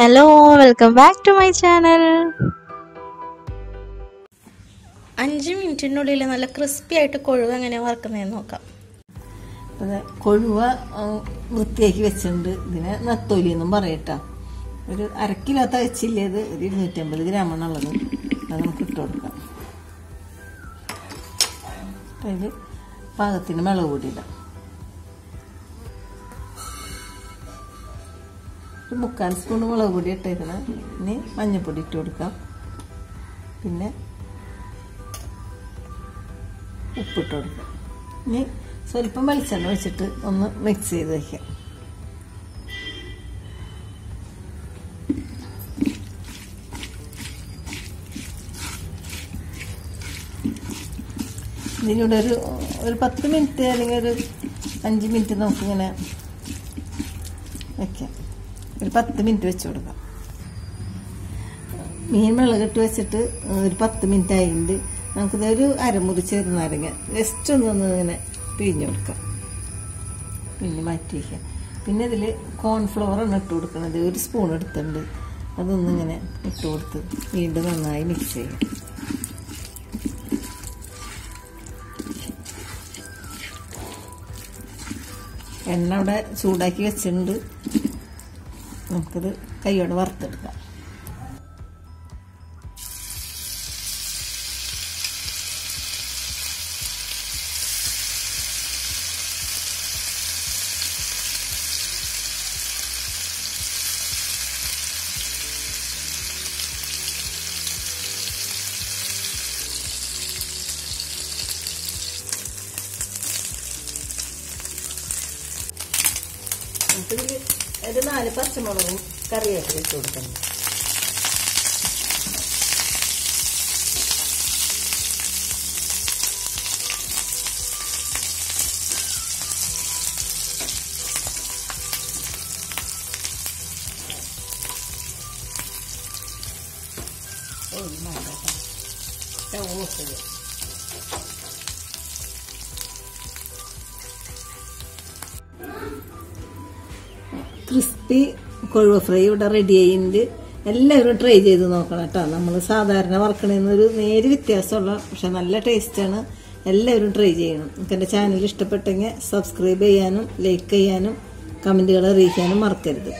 Hello welcome back to my channel അഞ്ച് മിനിറ്റിനുള്ളിൽ നല്ല ക്രിസ്പി ആയിട്ട് കൊഴുവ എങ്ങനെ വറക്കുന്നതെന്ന് നോക്കാം. അത് കൊഴുവ വൃത്തിയാക്കി വെച്ചിട്ടുണ്ട്. ഇതിനെ നത്തോലി എന്നും പറയട്ടാ. ഒരു അര കിലോ തയ്ച്ചില്ലേ ഇത്? ഒരു ഇരുന്നൂറ്റമ്പത് ഗ്രാമാണുള്ളത് അത് നമുക്ക് ഇട്ട് കൊടുക്കാം. അതിൽ പാകത്തിന് മുളക് പൊടി ഇടാം. ഒരു മുക്കാൽ സ്പൂൺ മുളക് പൊടി ഇട്ടേക്കണം. ഇനി മഞ്ഞൾപ്പൊടി ഇട്ട് കൊടുക്കാം. പിന്നെ ഉപ്പിട്ട് കൊടുക്കാം. ഇനി സ്വല്പം വെളിച്ചെണ്ണ വെച്ചിട്ട് ഒന്ന് മിക്സ് ചെയ്ത് വയ്ക്കാം ഇതിലൂടെ ഒരു ഒരു പത്ത് മിനിറ്റ് അല്ലെങ്കിൽ ഒരു അഞ്ച് മിനിറ്റ് നമുക്കിങ്ങനെ വയ്ക്കാം ഒരു പത്ത് മിനിറ്റ് വെച്ച് കൊടുക്കാം. മീൻ മുളകിട്ട് വെച്ചിട്ട് ഒരു പത്ത് മിനിറ്റ് ആയിട്ടുണ്ട് നമുക്കിത് ഒരു അരമുറി ചെറുനാരങ്ങ ജസ്റ്റ് ഒന്ന് ഇങ്ങനെ പിഴിഞ്ഞു കൊടുക്കാം. പിന്നെ മാറ്റി വയ്ക്കാം പിന്നെ ഇതിൽ കോൺഫ്ലവർ ആണ് ഇട്ട് കൊടുക്കുന്നത്. ഒരു സ്പൂൺ എടുത്തിട്ടുണ്ട്. അതൊന്നിങ്ങനെ ഇട്ട് കൊടുത്ത് വീണ്ടും നന്നായി മിക്സ് ചെയ്യാം. എണ്ണ അവിടെ ചൂടാക്കി വെച്ചിട്ടുണ്ട്. നമുക്കിത് കൈയോടെ വറുത്തെടുക്കാം. നമുക്കിതിൽ ഒരു നാല് പച്ചമുളകും കറിവേപ്പില ഇട്ട് കൊടുക്കണം. ഓ മാറ്റാം സ്റ്റവ് ക്രിസ്പി കൊഴുവ ഫ്രൈ ഇവിടെ റെഡി ആയിട്ടുണ്ട് എല്ലാവരും ട്രൈ ചെയ്ത് നോക്കണം കേട്ടോ. നമ്മൾ സാധാരണ വറക്കണേന്നൊരു നേര് വ്യത്യാസമുള്ള പക്ഷെ നല്ല ടേസ്റ്റാണ് എല്ലാവരും ട്രൈ ചെയ്യണം. നിങ്ങൾക്ക് എന്റെ ചാനൽ ഇഷ്ടപ്പെട്ടെങ്കിൽ സബ്സ്ക്രൈബ് ചെയ്യാനും ലൈക്ക് ചെയ്യാനും കമന്റുകൾ അറിയിക്കാനും മറക്കരുത്.